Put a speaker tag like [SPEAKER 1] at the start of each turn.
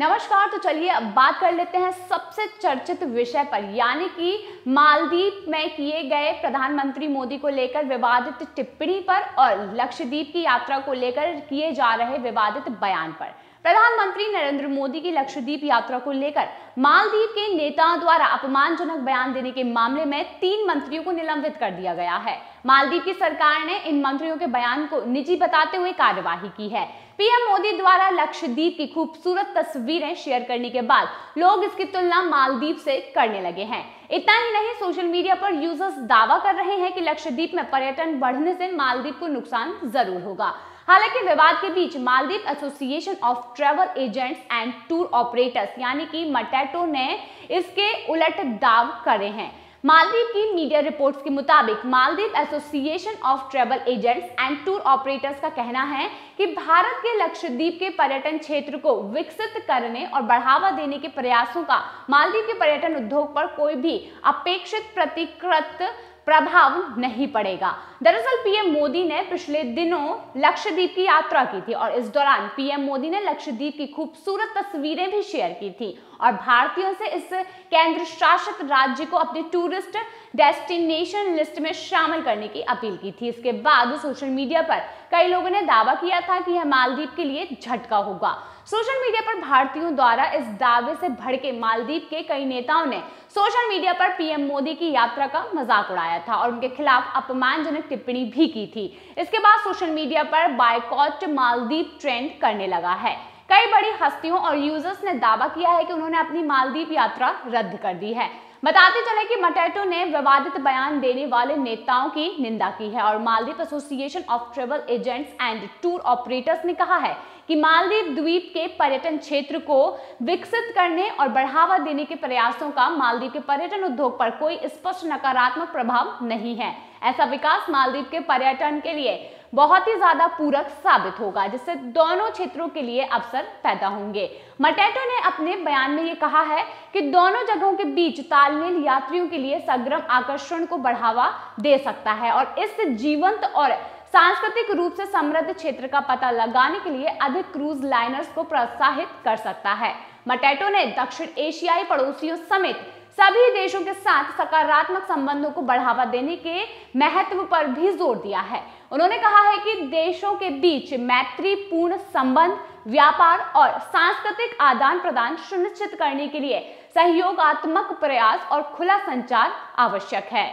[SPEAKER 1] नमस्कार तो चलिए अब बात कर लेते हैं सबसे चर्चित विषय पर, यानी कि मालदीप में किए गए प्रधानमंत्री मोदी को लेकर विवादित टिप्पणी पर और लक्षद्वीप की यात्रा को लेकर किए जा रहे विवादित बयान पर। प्रधानमंत्री नरेंद्र मोदी की लक्षद्वीप यात्रा को लेकर मालदीव के नेताओं द्वारा अपमानजनक बयान देने के मामले में तीन मंत्रियों को निलंबित कर दिया गया है। मालदीव की सरकार ने इन मंत्रियों के बयान को निजी बताते हुए कार्यवाही की है। पीएम मोदी द्वारा लक्षद्वीप की खूबसूरत तस्वीरें शेयर करने के बाद लोग इसकी तुलना मालदीव से करने लगे हैं। इतना ही नहीं, सोशल मीडिया पर यूज़र्स दावा कर रहे हैं कि लक्षद्वीप में पर्यटन बढ़ने से मालदीव को नुकसान ज़रूर होगा। हालाँकि विवाद के बीच Maldives association of travel agents and tour operators, यानी कि मटेटो ने इसके उलट दाव करे हैं। मालदीव की मीडिया रिपोर्ट्स के मुताबिक Maldives association of travel agents and tour operators का कहना है कि भारत के लक्षद्वीप के पर्यटन क्षेत्र को विकसित करने और बढ़ावा देने के प्रयासों का मालदीव के पर्यटन उद्योग पर कोई भी अपेक्षित प्रतिकृत प्रभाव नहीं पड़ेगा। दरअसल पीएम मोदी ने पिछले दिनों लक्षद्वीप की यात्रा की थी और इस दौरान पीएम मोदी ने लक्षद्वीप की खूबसूरत तस्वीरें भी शेयर की थी। और भारतीयों से इस केंद्र शासित राज्य को अपने टूरिस्ट डेस्टिनेशन लिस्ट में शामिल करने की अपील की थी। इसके बाद सोशल मीडिया पर कई लोगों ने दावा किया था कि यह मालदीव के लिए झटका होगा। सोशल मीडिया पर भारतीयों द्वारा इस दावे से भड़के मालदीव के कई नेताओं ने सोशल मीडिया पर पीएम मोदी की यात्रा का मज़ाक उड़ाया था और उनके खिलाफ अपमानजनक टिप्पणी भी की थी। इसके बाद सोशल मीडिया पर बायकॉट मालदीव ट्रेंड करने लगा है। कई बड़ी हस्तियों और यूज़र्स ने दावा किया है कि उन्होंने अपनी मालदीप यात्रा रद्द कर दी है। बताते चले कि मटेटो ने विवादित बयान देने वाले नेताओं की निंदा की है और Maldives association of travel agents and tour operators ने कहा है कि मालदीव द्वीप के पर्यटन क्षेत्र को विकसित करने और बढ़ावा देने के प्रयासों का मालदीव के पर्यटन उद्योग पर कोई स्पष्ट नकारात्मक प्रभाव नहीं है। ऐसा विकास मालदीव के पर्यटन के लिए बहुत ही ज़्यादा पूरक साबित होगा, जिससे दोनों क्षेत्रों के लिए अवसर पैदा होंगे। मटेटो ने अपने बयान में ये कहा है कि दोनों जगहों के बीच तालमेल यात्रियों के लिए सग्रम आकर्षण को बढ़ावा दे सकता है और इस जीवंत और सांस्कृतिक रूप से समृद्ध क्षेत्र का पता लगाने के लिए अधिक क्रूज लाइनर्स को प्रोत्साहित कर सकता है। मटेटो ने दक्षिण एशियाई पड़ोसियों समेत सभी देशों के साथ सकारात्मक संबंधों को बढ़ावा देने के महत्व पर भी ज़ोर दिया है। उन्होंने कहा है कि देशों के बीच मैत्रीपूर्ण संबंध, व्यापार और सांस्कृतिक आदान प्रदान सुनिश्चित करने के लिए सहयोगात्मक प्रयास और खुला संचार आवश्यक है।